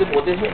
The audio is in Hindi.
kok putih-putih sih?